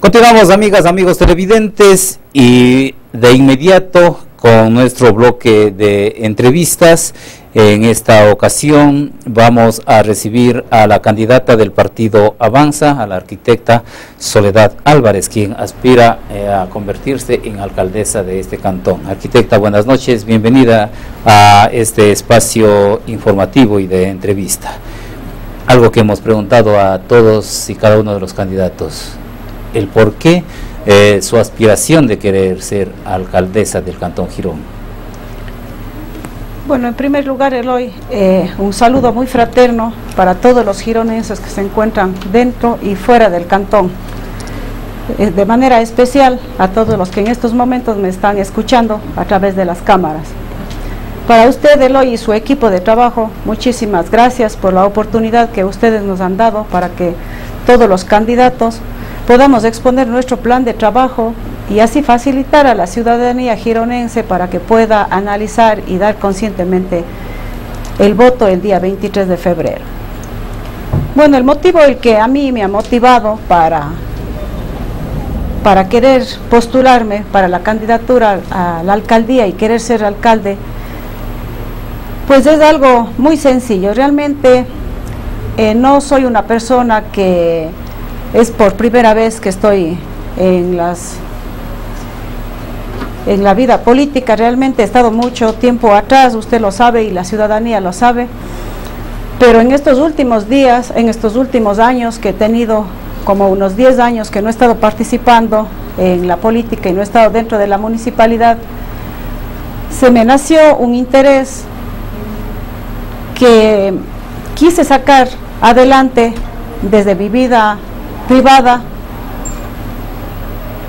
Continuamos, amigas, amigos televidentes, y de inmediato con nuestro bloque de entrevistas. En esta ocasión vamos a recibir a la candidata del partido Avanza, a la arquitecta Soledad Álvarez, quien aspira eh, a convertirse en alcaldesa de este cantón. Arquitecta, buenas noches, bienvenida a este espacio informativo y de entrevista. Algo que hemos preguntado a todos y cada uno de los candidatos el por qué eh, su aspiración de querer ser alcaldesa del Cantón Girón. Bueno, en primer lugar, Eloy, eh, un saludo muy fraterno para todos los gironenses que se encuentran dentro y fuera del cantón. Eh, de manera especial a todos los que en estos momentos me están escuchando a través de las cámaras. Para usted, Eloy, y su equipo de trabajo, muchísimas gracias por la oportunidad que ustedes nos han dado para que todos los candidatos podamos exponer nuestro plan de trabajo y así facilitar a la ciudadanía gironense para que pueda analizar y dar conscientemente el voto el día 23 de febrero. Bueno, el motivo el que a mí me ha motivado para, para querer postularme para la candidatura a la alcaldía y querer ser alcalde, pues es algo muy sencillo. Realmente eh, no soy una persona que es por primera vez que estoy en las en la vida política, realmente he estado mucho tiempo atrás, usted lo sabe y la ciudadanía lo sabe, pero en estos últimos días, en estos últimos años que he tenido como unos 10 años que no he estado participando en la política y no he estado dentro de la municipalidad, se me nació un interés que quise sacar adelante desde mi vida privada,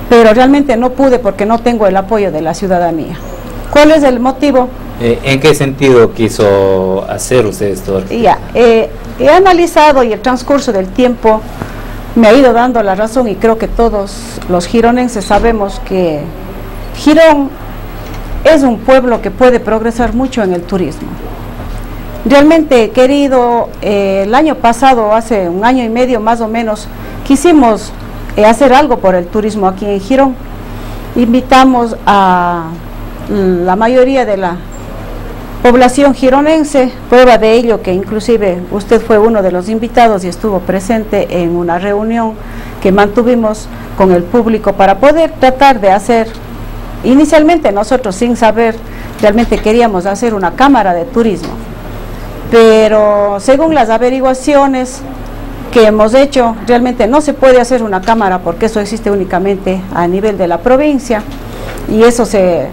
pero realmente no pude porque no tengo el apoyo de la ciudadanía. ¿Cuál es el motivo? Eh, ¿En qué sentido quiso hacer usted esto? Ya, eh, he analizado y el transcurso del tiempo me ha ido dando la razón y creo que todos los gironenses sabemos que Girón es un pueblo que puede progresar mucho en el turismo. Realmente querido, eh, el año pasado, hace un año y medio más o menos, quisimos eh, hacer algo por el turismo aquí en Girón. Invitamos a la mayoría de la población gironense, prueba de ello que inclusive usted fue uno de los invitados y estuvo presente en una reunión que mantuvimos con el público para poder tratar de hacer, inicialmente nosotros sin saber, realmente queríamos hacer una cámara de turismo, pero según las averiguaciones que hemos hecho, realmente no se puede hacer una cámara porque eso existe únicamente a nivel de la provincia y eso se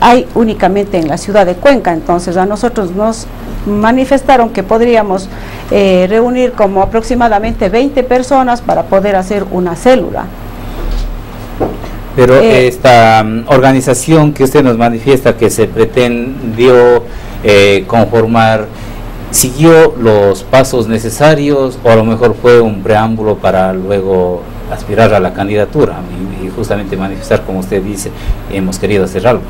hay únicamente en la ciudad de Cuenca, entonces a nosotros nos manifestaron que podríamos eh, reunir como aproximadamente 20 personas para poder hacer una célula. Pero eh, esta mm, organización que usted nos manifiesta que se pretendió eh, conformar siguió los pasos necesarios o a lo mejor fue un preámbulo para luego aspirar a la candidatura y, justamente manifestar, como usted dice, hemos querido hacer algo.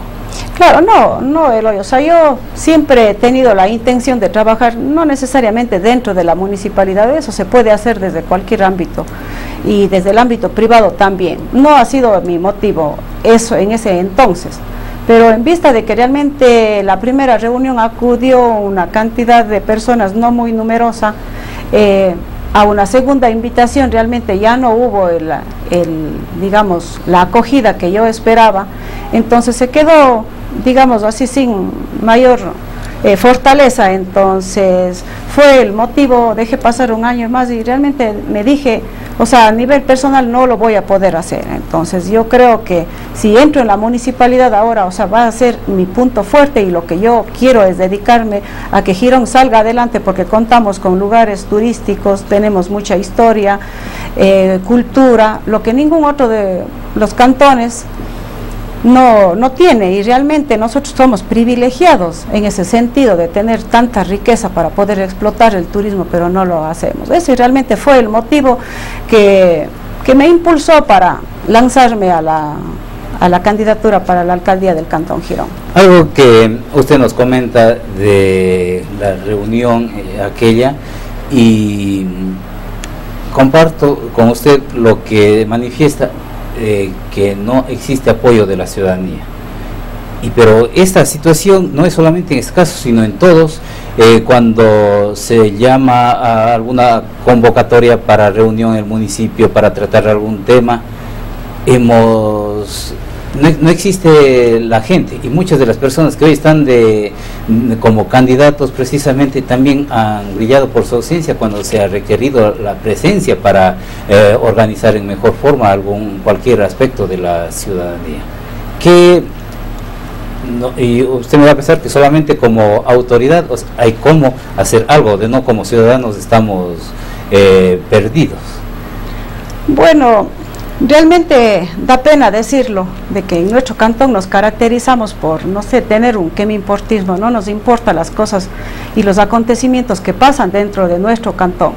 Claro, no, no, Eloy, o sea, yo siempre he tenido la intención de trabajar, no necesariamente dentro de la municipalidad, eso se puede hacer desde cualquier ámbito y desde el ámbito privado también. No ha sido mi motivo eso en ese entonces. Pero en vista de que realmente la primera reunión acudió una cantidad de personas no muy numerosa, eh, a una segunda invitación realmente ya no hubo el, digamos, la acogida que yo esperaba, entonces se quedó, digamos así, sin mayor eh, fortaleza, entonces fue el motivo, dejé pasar un año más y realmente me dije, o sea, a nivel personal no lo voy a poder hacer, entonces yo creo que si entro en la municipalidad ahora, o sea, va a ser mi punto fuerte y lo que yo quiero es dedicarme a que Girón salga adelante porque contamos con lugares turísticos, tenemos mucha historia, eh, cultura, lo que ningún otro de los cantones no, no tiene y realmente nosotros somos privilegiados en ese sentido de tener tanta riqueza para poder explotar el turismo, pero no lo hacemos. Ese realmente fue el motivo que, me impulsó para lanzarme a la, a la candidatura para la alcaldía del Cantón Girón. Algo que usted nos comenta de la reunión eh, aquella y comparto con usted lo que manifiesta eh, que no existe apoyo de la ciudadanía. Y pero esta situación no es solamente en este caso, sino en todos. Eh, cuando se llama a alguna convocatoria para reunión en el municipio para tratar algún tema, hemos no, existe la gente y muchas de las personas que hoy están de, como candidatos precisamente también han brillado por su ausencia cuando se ha requerido la presencia para eh, organizar en mejor forma algún cualquier aspecto de la ciudadanía. Que y usted me va a pensar que solamente como autoridad hay cómo hacer algo, de no como ciudadanos estamos eh, perdidos. Bueno, Realmente da pena decirlo, de que en nuestro cantón nos caracterizamos por, no sé, tener un que me importismo, no nos importan las cosas y los acontecimientos que pasan dentro de nuestro cantón.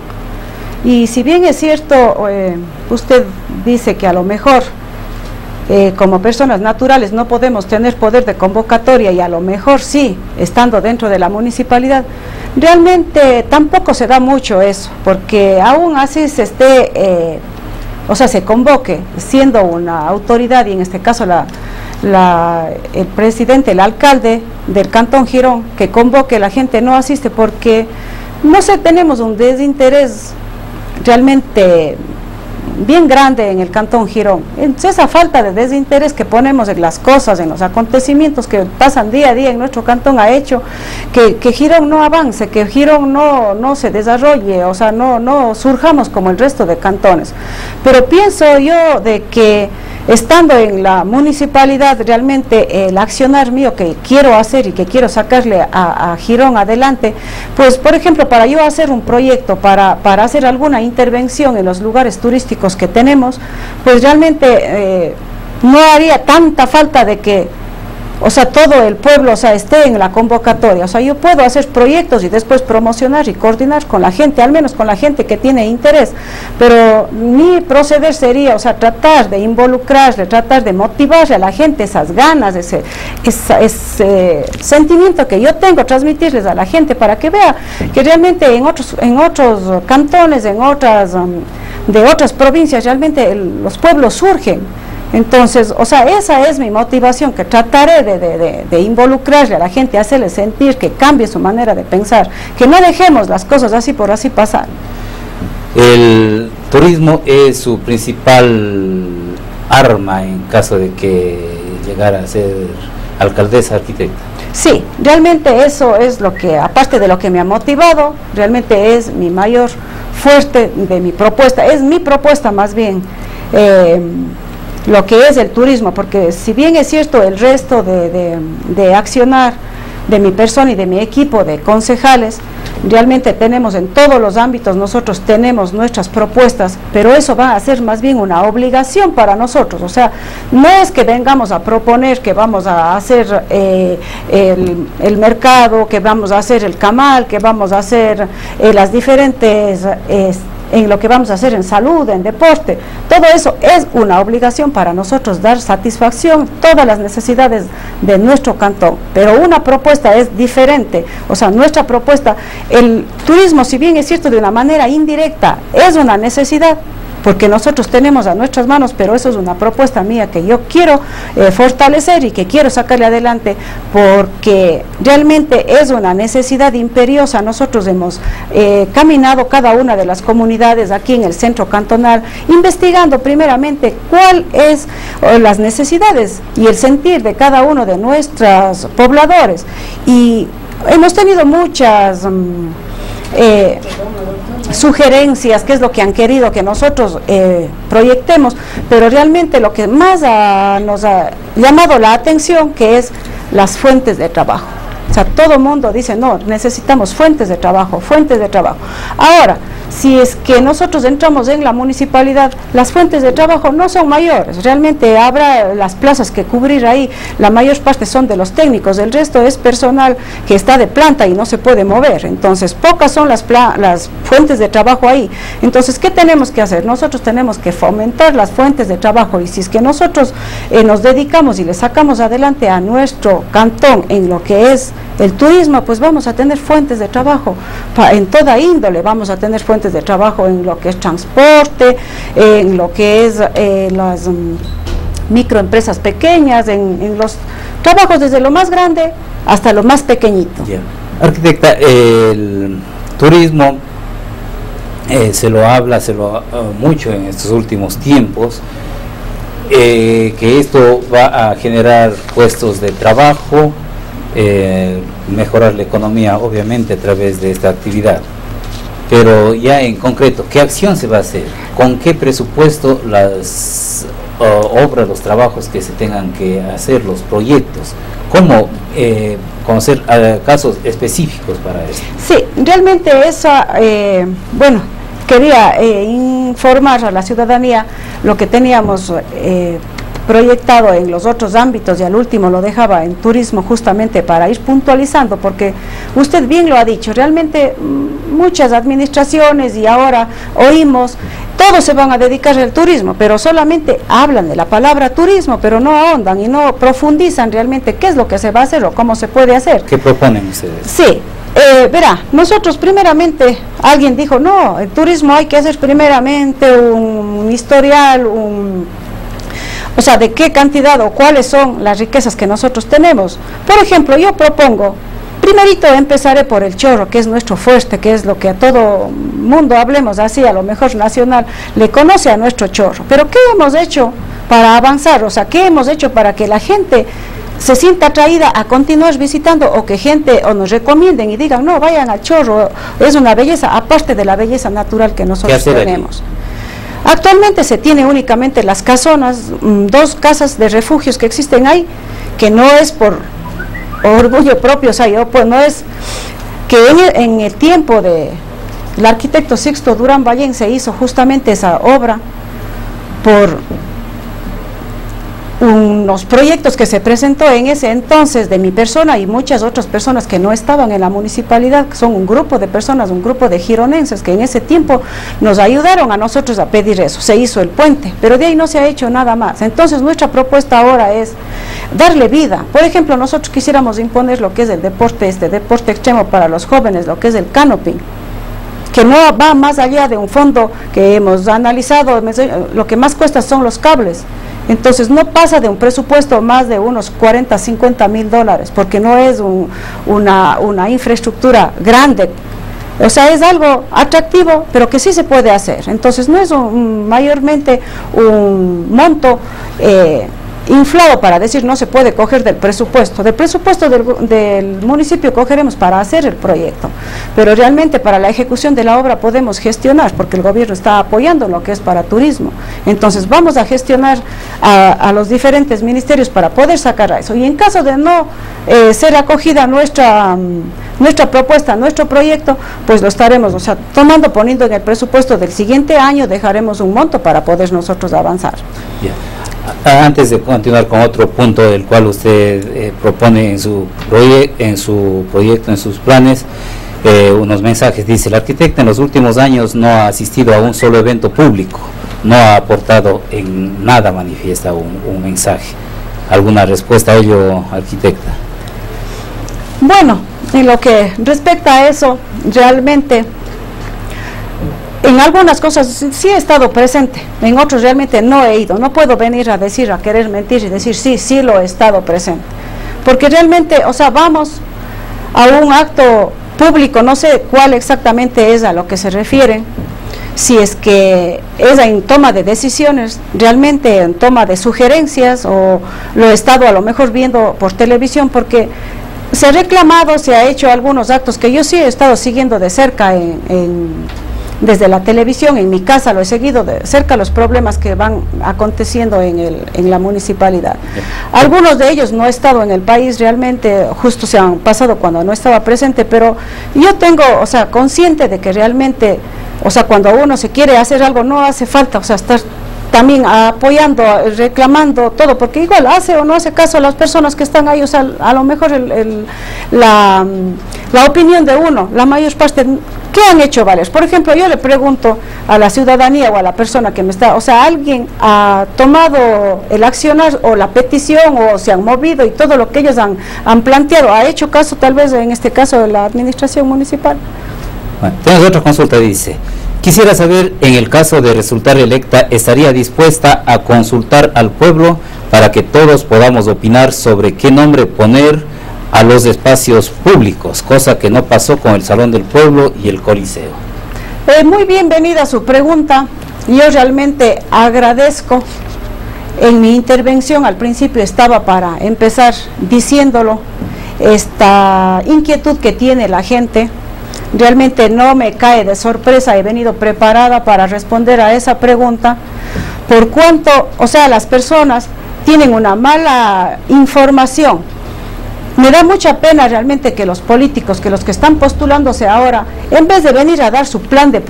Y si bien es cierto, eh, usted dice que a lo mejor eh, como personas naturales no podemos tener poder de convocatoria y a lo mejor sí, estando dentro de la municipalidad, realmente tampoco se da mucho eso, porque aún así se esté... Eh, o sea, se convoque, siendo una autoridad, y en este caso la, el presidente, el alcalde del Cantón Girón, que convoque, la gente no asiste porque, no sé, tenemos un desinterés realmente bien grande en el Cantón Girón. esa falta de desinterés que ponemos en las cosas, en los acontecimientos que pasan día a día en nuestro cantón ha hecho que, que Girón no avance, que Girón no, no se desarrolle, o sea, no, no surjamos como el resto de cantones. Pero pienso yo de que estando en la municipalidad, realmente el accionar mío que quiero hacer y que quiero sacarle a, Girón adelante, pues por ejemplo, para yo hacer un proyecto, para, para hacer alguna intervención en los lugares turísticos que tenemos, pues realmente eh, no haría tanta falta de que o sea, todo el pueblo, o sea, esté en la convocatoria. O sea, yo puedo hacer proyectos y después promocionar y coordinar con la gente, al menos con la gente que tiene interés. Pero mi proceder sería, o sea, tratar de involucrarle, tratar de motivarle a la gente esas ganas, ese, ese sentimiento que yo tengo, transmitirles a la gente para que vea que realmente en otros, en otros cantones, en otras, um, de otras provincias, realmente los pueblos surgen entonces, o sea, esa es mi motivación, que trataré de, de, involucrarle a la gente, hacerle sentir que cambie su manera de pensar, que no dejemos las cosas así por así pasar. El turismo es su principal arma en caso de que llegara a ser alcaldesa, arquitecta. Sí, realmente eso es lo que, aparte de lo que me ha motivado, realmente es mi mayor fuerte de mi propuesta, es mi propuesta más bien. Eh, lo que es el turismo, porque si bien es cierto el resto de, accionar de mi persona y de mi equipo de concejales, realmente tenemos en todos los ámbitos, nosotros tenemos nuestras propuestas, pero eso va a ser más bien una obligación para nosotros, o sea, no es que vengamos a proponer que vamos a hacer eh, el, mercado, que vamos a hacer el camal, que vamos a hacer eh, las diferentes en lo que vamos a hacer en salud, en deporte. Todo eso es una obligación para nosotros dar satisfacción todas las necesidades de nuestro cantón. Pero una propuesta es diferente. O sea, nuestra propuesta, el turismo, si bien es cierto de una manera indirecta, es una necesidad, porque nosotros tenemos a nuestras manos, pero eso es una propuesta mía que yo quiero eh, fortalecer y que quiero sacarle adelante porque realmente es una necesidad imperiosa. Nosotros hemos eh, caminado cada una de las comunidades aquí en el centro cantonal investigando primeramente cuál es las necesidades y el sentir de cada uno de nuestros pobladores y hemos tenido muchas... Mm, eh, sugerencias, qué es lo que han querido que nosotros eh, proyectemos, pero realmente lo que más nos ha llamado la atención que es las fuentes de trabajo. O sea, todo mundo dice, no, necesitamos fuentes de trabajo, fuentes de trabajo. Ahora, si es que nosotros entramos en la municipalidad, las fuentes de trabajo no son mayores, realmente habrá las plazas que cubrir ahí, la mayor parte son de los técnicos, el resto es personal que está de planta y no se puede mover, entonces pocas son las, las fuentes de trabajo ahí. Entonces, ¿qué tenemos que hacer? Nosotros tenemos que fomentar las fuentes de trabajo y si es que nosotros eh, nos dedicamos y le sacamos adelante a nuestro cantón en lo que es el turismo, pues vamos a tener fuentes de trabajo en toda índole, vamos a tener fuentes de trabajo en lo que es transporte, en lo que es eh, las mm, microempresas pequeñas, en, los trabajos desde lo más grande hasta lo más pequeñito. Arquitecta, el turismo eh, se lo habla, se lo uh, mucho en estos últimos tiempos, eh, que esto va a generar puestos de trabajo, eh, mejorar la economía obviamente a través de esta actividad. Pero ya en concreto, ¿qué acción se va a hacer? ¿Con qué presupuesto las obras, los trabajos que se tengan que hacer, los proyectos? ¿Cómo eh, conocer casos específicos para esto? Sí, realmente esa, bueno, quería informar a la ciudadanía lo que teníamos proyectado en los otros ámbitos y al último lo dejaba en turismo justamente para ir puntualizando, porque usted bien lo ha dicho, realmente mm, muchas administraciones y ahora oímos, todos se van a dedicar al turismo, pero solamente hablan de la palabra turismo, pero no ahondan y no profundizan realmente qué es lo que se va a hacer o cómo se puede hacer. ¿Qué proponen ustedes? Sí, eh, verá, nosotros primeramente, alguien dijo, no, el turismo hay que hacer primeramente un historial, un o sea, de qué cantidad o cuáles son las riquezas que nosotros tenemos. Por ejemplo, yo propongo, primerito empezaré por el chorro, que es nuestro fuerte, que es lo que a todo mundo, hablemos así, a lo mejor nacional, le conoce a nuestro chorro. Pero ¿qué hemos hecho para avanzar? O sea, ¿qué hemos hecho para que la gente se sienta atraída a continuar visitando o que gente o nos recomienden y digan, no, vayan al chorro, es una belleza, aparte de la belleza natural que nosotros tenemos. Actualmente se tiene únicamente las casonas, mm, dos casas de refugios que existen ahí, que no es por orgullo propio, o sea, yo, pues no es que en el, tiempo de el arquitecto Sixto Durán Ballén se hizo justamente esa obra por unos proyectos que se presentó en ese entonces de mi persona y muchas otras personas que no estaban en la municipalidad, son un grupo de personas, un grupo de gironenses que en ese tiempo nos ayudaron a nosotros a pedir eso. Se hizo el puente, pero de ahí no se ha hecho nada más. Entonces nuestra propuesta ahora es darle vida. Por ejemplo, nosotros quisiéramos imponer lo que es el deporte, este deporte extremo para los jóvenes, lo que es el canopy que no va más allá de un fondo que hemos analizado, lo que más cuesta son los cables. Entonces no pasa de un presupuesto más de unos 40, 50 mil dólares, porque no es una, una, infraestructura grande. O sea, es algo atractivo, pero que sí se puede hacer. Entonces no es un, mayormente un monto eh, inflado para decir no se puede coger del presupuesto. Del presupuesto del, municipio cogeremos para hacer el proyecto, pero realmente para la ejecución de la obra podemos gestionar, porque el gobierno está apoyando lo que es para turismo. Entonces vamos a gestionar a, los diferentes ministerios para poder sacar a eso. Y en caso de no eh, ser acogida nuestra, mm, nuestra propuesta, nuestro proyecto, pues lo estaremos, o sea, tomando, poniendo en el presupuesto del siguiente año, dejaremos un monto para poder nosotros avanzar. Antes de continuar con otro punto del cual usted eh, propone en su, en su proyecto, en sus planes, eh, unos mensajes. Dice, el arquitecto en los últimos años no ha asistido a un solo evento público, no ha aportado en nada, manifiesta un, un mensaje. ¿Alguna respuesta a ello, arquitecta? Bueno, en lo que respecta a eso, realmente en algunas cosas sí he estado presente, en otros realmente no he ido. No puedo venir a decir, a querer mentir y decir, sí, sí lo he estado presente. Porque realmente, o sea, vamos a un acto público, no sé cuál exactamente es a lo que se refiere, si es que es en toma de decisiones, realmente en toma de sugerencias o lo he estado a lo mejor viendo por televisión porque se ha reclamado, se ha hecho algunos actos que yo sí he estado siguiendo de cerca en desde la televisión, en mi casa lo he seguido de cerca los problemas que van aconteciendo en, el, en la municipalidad. Algunos de ellos no he estado en el país realmente, justo se han pasado cuando no estaba presente, pero yo tengo, o sea, consciente de que realmente, o sea, cuando uno se quiere hacer algo no hace falta, o sea, estar también apoyando, reclamando todo, porque igual hace o no hace caso a las personas que están ahí, o sea, a lo mejor la, la, opinión de uno, la mayor parte, ¿qué han hecho vales? Por ejemplo, yo le pregunto a la ciudadanía o a la persona que me está, o sea, alguien ha tomado el accionar o la petición o se han movido y todo lo que ellos han, han planteado, ¿ha hecho caso tal vez en este caso de la administración municipal? Bueno, tenemos otra consulta, dice. Quisiera saber, en el caso de resultar electa, ¿estaría dispuesta a consultar al pueblo para que todos podamos opinar sobre qué nombre poner a los espacios públicos, cosa que no pasó con el Salón del Pueblo y el Coliseo? Eh, muy bienvenida su pregunta. Yo realmente agradezco. En mi intervención al principio estaba para empezar diciéndolo, esta inquietud que tiene la gente Realmente no me cae de sorpresa, he venido preparada para responder a esa pregunta, por cuanto, o sea, las personas tienen una mala información. Me da mucha pena realmente que los políticos, que los que están postulándose ahora, en vez de venir a dar su plan de,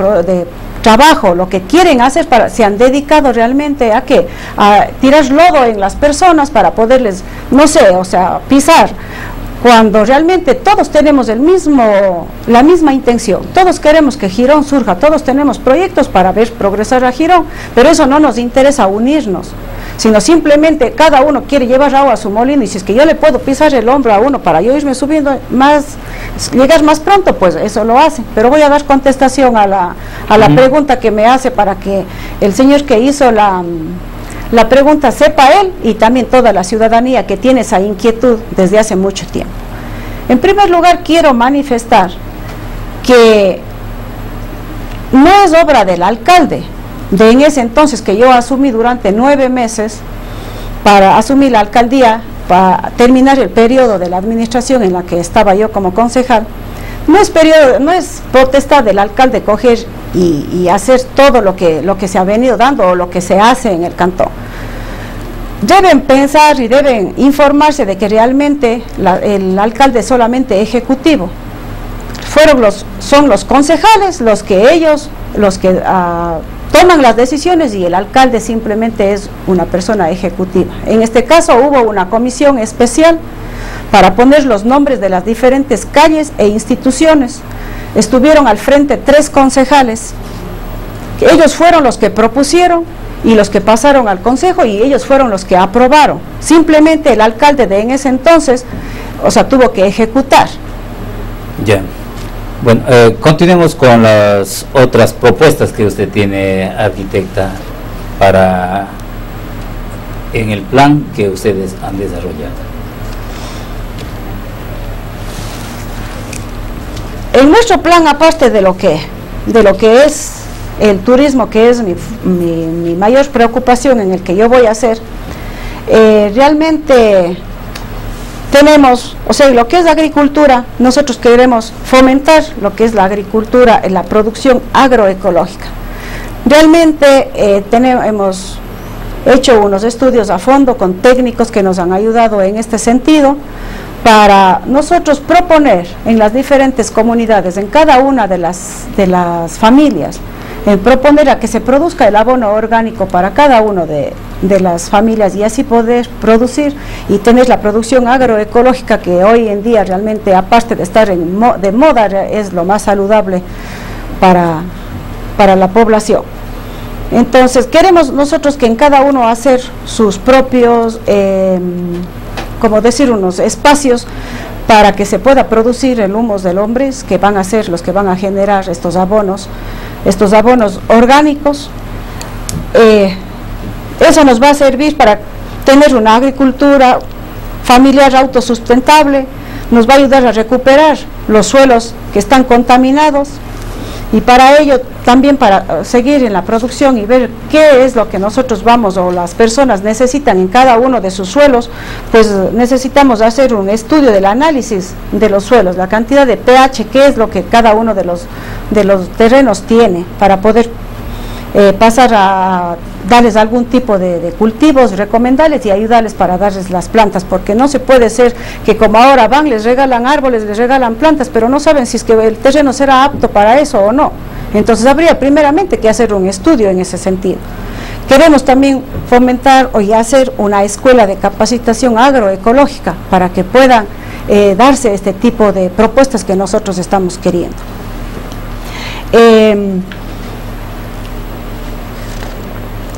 trabajo, lo que quieren hacer, para, se han dedicado realmente a que a tirar lodo en las personas para poderles, no sé, o sea, pisar cuando realmente todos tenemos el mismo, la misma intención, todos queremos que Girón surja, todos tenemos proyectos para ver progresar a Girón, pero eso no nos interesa unirnos, sino simplemente cada uno quiere llevar agua a su molino y si es que yo le puedo pisar el hombro a uno para yo irme subiendo más, llegar más pronto, pues eso lo hace. Pero voy a dar contestación a la, a la pregunta que me hace para que el señor que hizo la la pregunta sepa él y también toda la ciudadanía que tiene esa inquietud desde hace mucho tiempo. En primer lugar, quiero manifestar que no es obra del alcalde, de en ese entonces que yo asumí durante nueve meses para asumir la alcaldía, para terminar el periodo de la administración en la que estaba yo como concejal, no es periodo, potestad del alcalde coger y, hacer todo lo que, se ha venido dando o lo que se hace en el cantón. Deben pensar y deben informarse de que realmente el alcalde es solamente ejecutivo. Son los concejales los que ellos, los que ah, toman las decisiones y el alcalde simplemente es una persona ejecutiva. En este caso hubo una comisión especial para poner los nombres de las diferentes calles e instituciones. Estuvieron al frente tres concejales. Ellos fueron los que propusieron y los que pasaron al consejo y ellos fueron los que aprobaron. Simplemente el alcalde de en ese entonces, o sea, tuvo que ejecutar. Ya. Bueno, eh, continuemos con las otras propuestas que usted tiene, arquitecta, para en el plan que ustedes han desarrollado. En nuestro plan, aparte de lo que, de lo que es el turismo, que es mi, mayor preocupación en el que yo voy a hacer, eh, realmente tenemos, o sea, lo que es la agricultura, nosotros queremos fomentar lo que es la agricultura la producción agroecológica. Realmente eh, tenemos, hemos hecho unos estudios a fondo con técnicos que nos han ayudado en este sentido para nosotros proponer en las diferentes comunidades, en cada una de las, de las familias, en proponer a que se produzca el abono orgánico para cada una de, las familias y así poder producir y tener la producción agroecológica que hoy en día realmente, aparte de estar en de moda, es lo más saludable para, para la población. Entonces, queremos nosotros que en cada uno hacer sus propios... Eh, como decir, unos espacios para que se pueda producir el humus del hombre, que van a ser los que van a generar estos abonos, estos abonos orgánicos. Eh, eso nos va a servir para tener una agricultura familiar autosustentable, nos va a ayudar a recuperar los suelos que están contaminados, y para ello también para eh, seguir en la producción y ver qué es lo que nosotros vamos o las personas necesitan en cada uno de sus suelos, pues necesitamos hacer un estudio del análisis de los suelos, la cantidad de pH, qué es lo que cada uno de los, de los terrenos tiene para poder eh, pasar a darles algún tipo de, cultivos, recomendarles y ayudarles para darles las plantas, porque no se puede ser que como ahora van, les regalan árboles, les regalan plantas, pero no saben si es que el terreno será apto para eso o no. Entonces habría primeramente que hacer un estudio en ese sentido. queremos también fomentar y hacer una escuela de capacitación agroecológica para que puedan eh, darse este tipo de propuestas que nosotros estamos queriendo. Em,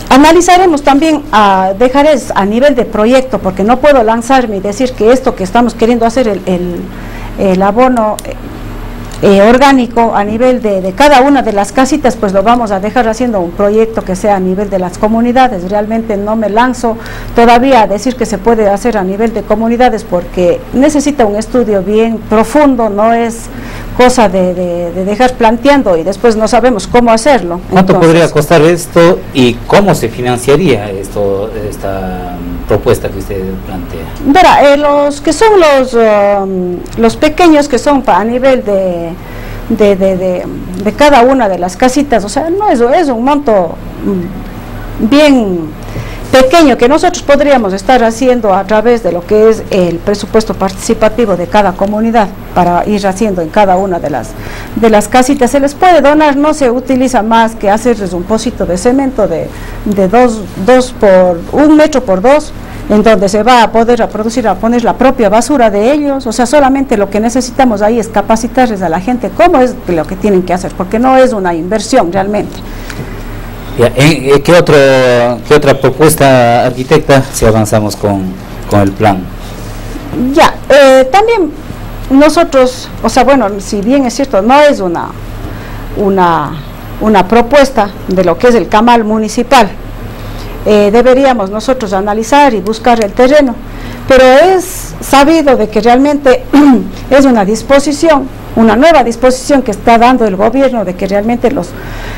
analizaremos también, a, dejaré a nivel de proyecto, porque no puedo lanzarme y decir que esto que estamos queriendo hacer, el, abono eh, orgánico a nivel de, cada una de las casitas, pues lo vamos a dejar haciendo un proyecto que sea a nivel de las comunidades. Realmente no me lanzo todavía a decir que se puede hacer a nivel de comunidades porque necesita un estudio bien profundo, no es cosa de, dejar planteando y después no sabemos cómo hacerlo. ¿Cuánto podría costar esto y cómo se financiaría esto, esta propuesta que usted plantea? Verá, eh, los que son los, um, los pequeños que son a nivel de, de, de, cada una de las casitas, o sea, no es, es un monto mm, bien pequeño que nosotros podríamos estar haciendo a través de lo que es el presupuesto participativo de cada comunidad para ir haciendo en cada una de las de las casitas se les puede donar no se utiliza más que hacerles un pocito de cemento de, de dos, dos por un metro por dos en donde se va a poder producir, a poner la propia basura de ellos, o sea, solamente lo que necesitamos ahí es capacitarles a la gente cómo es lo que tienen que hacer, porque no es una inversión realmente. ¿Qué, otro, ¿Qué otra propuesta, arquitecta, si avanzamos con, el plan? Ya, eh, también nosotros, o sea, bueno, si bien es cierto, no es una, una, una propuesta de lo que es el camal municipal, eh, deberíamos nosotros analizar y buscar el terreno, pero es sabido de que realmente es una disposición una nueva disposición que está dando el gobierno de que realmente los,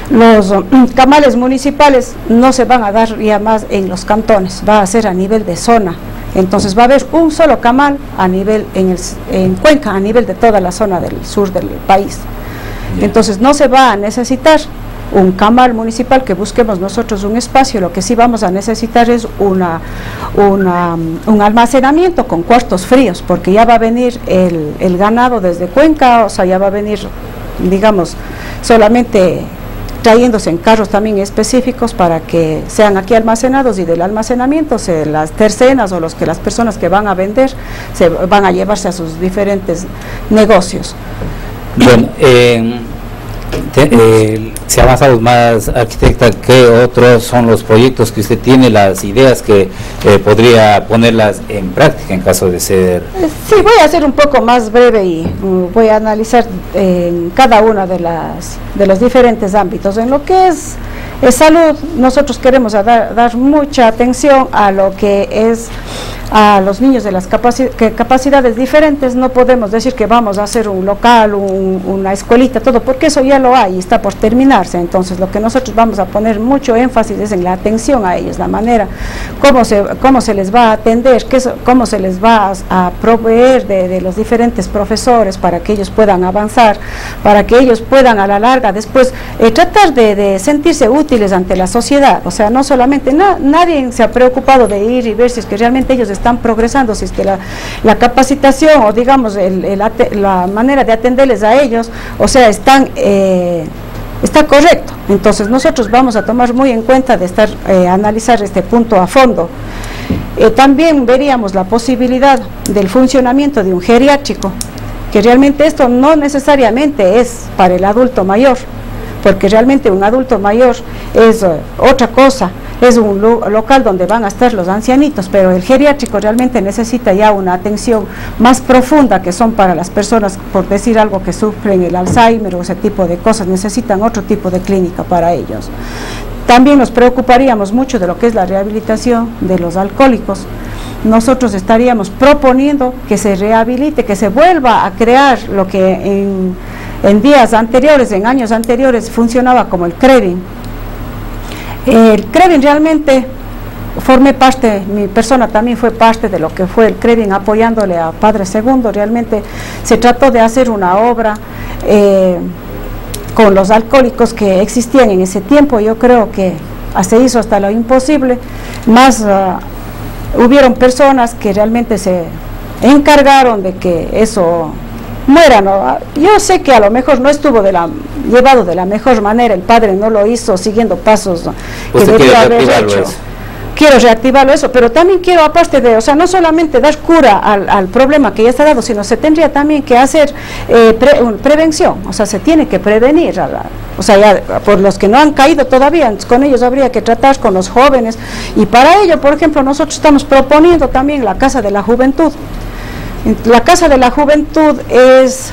los um, camales municipales no se van a dar ya más en los cantones, va a ser a nivel de zona. Entonces va a haber un solo camal a nivel en, en Cuenca, a nivel de toda la zona del sur del país. Entonces no se va a necesitar un camal municipal que busquemos nosotros un espacio, lo que sí vamos a necesitar es una, un almacenamiento con cuartos fríos, porque ya va a venir el, el ganado desde Cuenca, o sea, ya va a venir, digamos, solamente trayéndose en carros también específicos para que sean aquí almacenados y del almacenamiento se, las tercenas o los que las personas que van a vender se van a llevarse a sus diferentes negocios. Bueno, eh, eh, si avanzamos más, arquitecta, ¿qué otros son los proyectos que usted tiene, las ideas que eh, podría ponerlas en práctica en caso de ser? Sí, voy a ser un poco más breve y mm, voy a analizar en cada uno de, las, de los diferentes ámbitos. En lo que es, salud, nosotros queremos dar, dar mucha atención a lo que es a los niños de las capacidades diferentes, no podemos decir que vamos a hacer un local, una escuelita, todo, porque eso ya lo hay y está por terminarse. Entonces, lo que nosotros vamos a poner mucho énfasis es en la atención a ellos, la manera, cómo se, cómo se les va a atender, qué, cómo se les va a, proveer de, los diferentes profesores para que ellos puedan avanzar, para que ellos puedan a la larga después eh, tratar de, sentirse útiles ante la sociedad. O sea, no solamente, nadie se ha preocupado de ir y ver si es que realmente ellos están están progresando, si es que la, capacitación o digamos la manera de atenderles a ellos, o sea, están... Eh, está correcto. Entonces nosotros vamos a tomar muy en cuenta de estar eh, analizar este punto a fondo. Eh, también veríamos la posibilidad del funcionamiento de un geriátrico, que realmente esto no necesariamente es para el adulto mayor, porque realmente un adulto mayor es otra cosa es un local donde van a estar los ancianitos, pero el geriátrico realmente necesita ya una atención más profunda que son para las personas, por decir algo, que sufren el Alzheimer o ese tipo de cosas, necesitan otro tipo de clínica para ellos. También nos preocuparíamos mucho de lo que es la rehabilitación de los alcohólicos. Nosotros estaríamos proponiendo que se rehabilite, que se vuelva a crear lo que en, en días anteriores, en años anteriores, funcionaba como el CREVIN, el Crevin realmente formé parte, mi persona también fue parte de lo que fue el Crevin apoyándole a Padre Segundo, realmente se trató de hacer una obra eh, con los alcohólicos que existían en ese tiempo, yo creo que se hizo hasta lo imposible, más ah, hubieron personas que realmente se encargaron de que eso muera, ¿no? Yo sé que a lo mejor no estuvo de la, llevado de la mejor manera, el padre no lo hizo siguiendo pasos que debía haber hecho. Quiero reactivarlo eso, pero también quiero, aparte de, o sea, no solamente dar cura al, problema que ya está dado, sino se tendría también que hacer eh, prevención, o sea, se tiene que prevenir, o sea, ya, por los que no han caído todavía, con ellos habría que tratar con los jóvenes, y para ello, por ejemplo, nosotros estamos proponiendo también la Casa de la Juventud, la Casa de la Juventud es,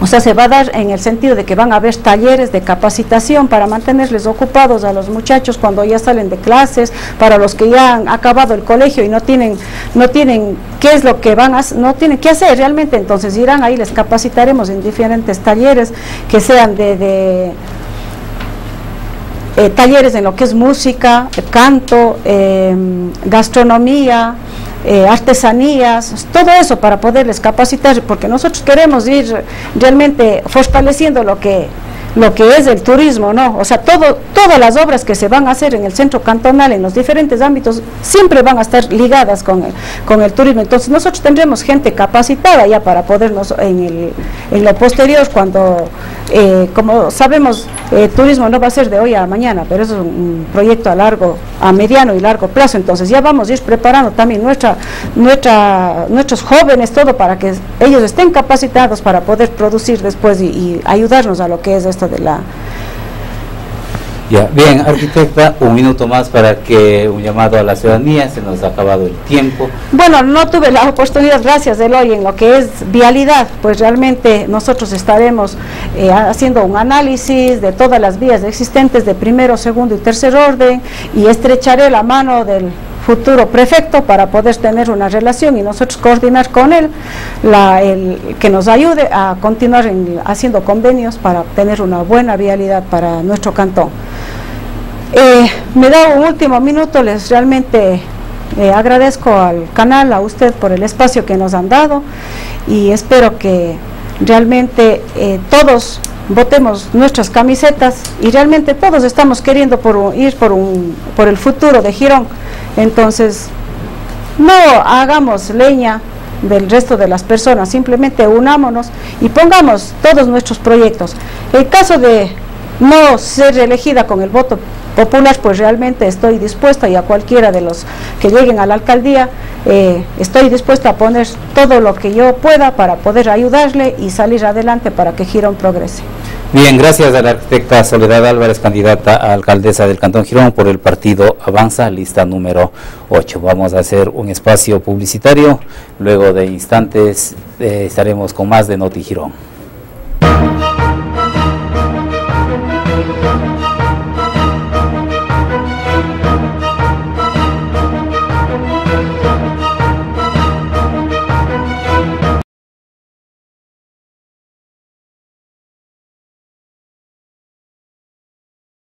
o sea, se va a dar en el sentido de que van a haber talleres de capacitación para mantenerles ocupados a los muchachos cuando ya salen de clases, para los que ya han acabado el colegio y no tienen, no tienen qué es lo que van a, no tienen qué hacer realmente, entonces irán ahí, les capacitaremos en diferentes talleres que sean de, eh, talleres en lo que es música, canto, em, gastronomía, eh, artesanías, todo eso para poderles capacitar, porque nosotros queremos ir realmente fortaleciendo lo que lo que es el turismo, ¿no? O sea, todo, todas las obras que se van a hacer en el centro cantonal, en los diferentes ámbitos, siempre van a estar ligadas con el, con el turismo. Entonces nosotros tendremos gente capacitada ya para podernos en, el, en lo posterior, cuando, eh, como sabemos, el eh, turismo no va a ser de hoy a mañana, pero es un proyecto a largo, a mediano y largo plazo. Entonces ya vamos a ir preparando también nuestra, nuestra, nuestros jóvenes, todo para que ellos estén capacitados para poder producir después y ayudarnos a lo que es de la... Ya, bien, arquitecta, un minuto más para que un llamado a la ciudadanía, se nos ha acabado el tiempo. Bueno, no tuve la oportunidad, gracias Eloy, en lo que es vialidad, pues realmente nosotros estaremos eh, haciendo un análisis de todas las vías existentes de primero, segundo y tercer orden y estrecharé la mano del futuro prefecto para poder tener una relación y nosotros coordinar con él, la, el, que nos ayude a continuar haciendo convenios para tener una buena vialidad para nuestro cantón. Eh, me da un último minuto, les realmente eh, agradezco al canal, a usted por el espacio que nos han dado y espero que realmente eh, todos votemos nuestras camisetas y realmente todos estamos queriendo por ir por, un, por el futuro de Girón. Entonces, no hagamos leña del resto de las personas, simplemente unámonos y pongamos todos nuestros proyectos. El caso de no ser elegida con el voto popular, pues realmente estoy dispuesta y a cualquiera de los que lleguen a la alcaldía, eh, estoy dispuesta a poner todo lo que yo pueda para poder ayudarle y salir adelante para que Girón progrese. Bien, gracias a la arquitecta Soledad Álvarez, candidata a alcaldesa del Cantón Girón por el partido Avanza, lista número 8. Vamos a hacer un espacio publicitario, luego de instantes eh, estaremos con más de Noti Girón.